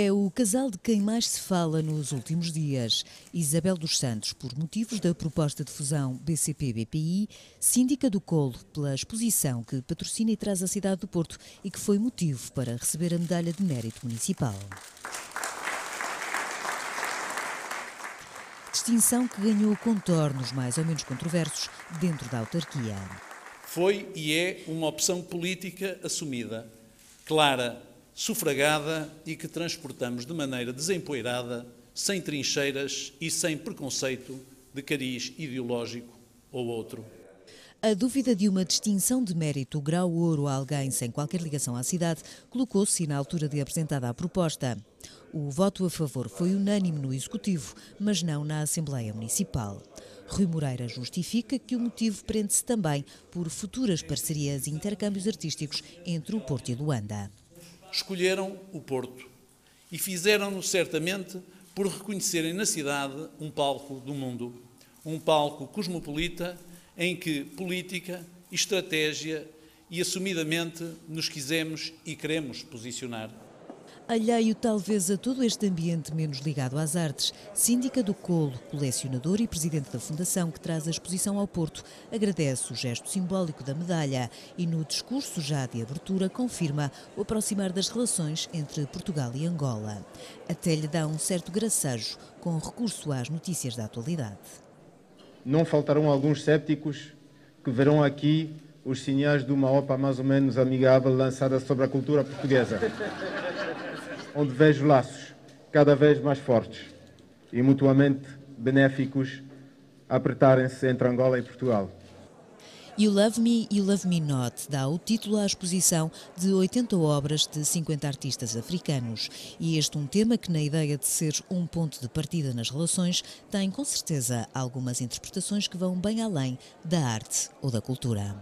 É o casal de quem mais se fala nos últimos dias. Isabel dos Santos, por motivos da proposta de fusão BCP-BPI, síndica do Colo, pela exposição que patrocina e traz à cidade do Porto e que foi motivo para receber a medalha de mérito municipal. Distinção que ganhou contornos mais ou menos controversos dentro da autarquia. Foi e é uma opção política assumida, clara sufragada e que transportamos de maneira desempoeirada, sem trincheiras e sem preconceito de cariz ideológico ou outro. A dúvida de uma distinção de mérito grau ouro a alguém sem qualquer ligação à cidade colocou-se na altura de apresentada a proposta. O voto a favor foi unânime no Executivo, mas não na Assembleia Municipal. Rui Moreira justifica que o motivo prende-se também por futuras parcerias e intercâmbios artísticos entre o Porto e Luanda escolheram o Porto e fizeram-no certamente por reconhecerem na cidade um palco do mundo, um palco cosmopolita em que política, estratégia e assumidamente nos quisemos e queremos posicionar. Alheio talvez a todo este ambiente menos ligado às artes, síndica do Colo, colecionador e presidente da Fundação que traz a exposição ao Porto, agradece o gesto simbólico da medalha e no discurso já de abertura confirma o aproximar das relações entre Portugal e Angola. Até lhe dá um certo gracejo com recurso às notícias da atualidade. Não faltarão alguns sépticos que verão aqui os sinais de uma OPA mais ou menos amigável lançada sobre a cultura portuguesa onde vejo laços cada vez mais fortes e mutuamente benéficos apertarem-se entre Angola e Portugal. You Love Me, You Love Me Not dá o título à exposição de 80 obras de 50 artistas africanos. E este um tema que, na ideia de ser um ponto de partida nas relações, tem com certeza algumas interpretações que vão bem além da arte ou da cultura.